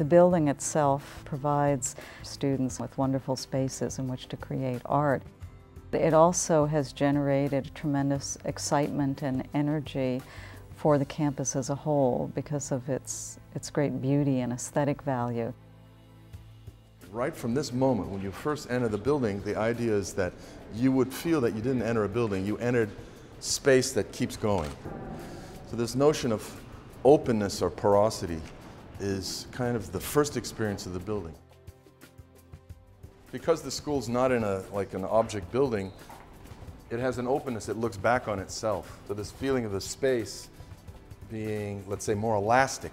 The building itself provides students with wonderful spaces in which to create art. It also has generated tremendous excitement and energy for the campus as a whole because of its, its great beauty and aesthetic value. Right from this moment, when you first enter the building, the idea is that you would feel that you didn't enter a building, you entered space that keeps going. So this notion of openness or porosity is kind of the first experience of the building. Because the school's not in a like an object building, it has an openness, it looks back on itself. So this feeling of the space being, let's say, more elastic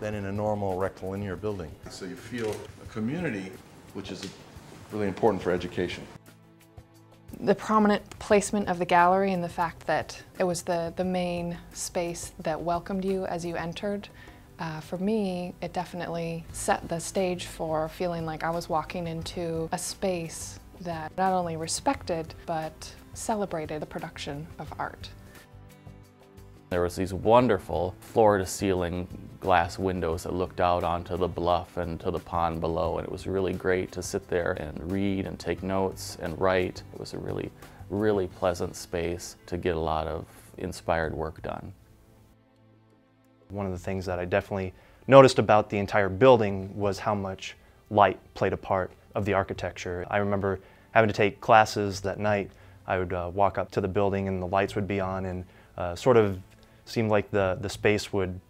than in a normal rectilinear building. So you feel a community, which is really important for education. The prominent placement of the gallery and the fact that it was the, the main space that welcomed you as you entered, uh, for me, it definitely set the stage for feeling like I was walking into a space that not only respected, but celebrated the production of art. There was these wonderful floor-to-ceiling glass windows that looked out onto the bluff and to the pond below, and it was really great to sit there and read and take notes and write. It was a really, really pleasant space to get a lot of inspired work done. One of the things that I definitely noticed about the entire building was how much light played a part of the architecture. I remember having to take classes that night. I would uh, walk up to the building and the lights would be on and uh, sort of seemed like the, the space would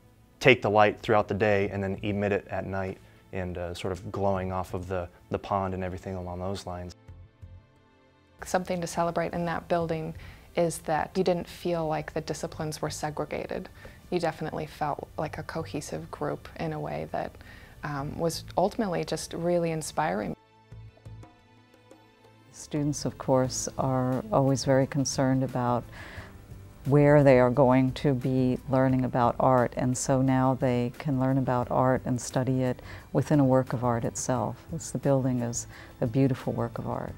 take the light throughout the day and then emit it at night and uh, sort of glowing off of the, the pond and everything along those lines. Something to celebrate in that building is that you didn't feel like the disciplines were segregated. You definitely felt like a cohesive group in a way that um, was ultimately just really inspiring. Students, of course, are always very concerned about where they are going to be learning about art and so now they can learn about art and study it within a work of art itself. It's, the building is a beautiful work of art.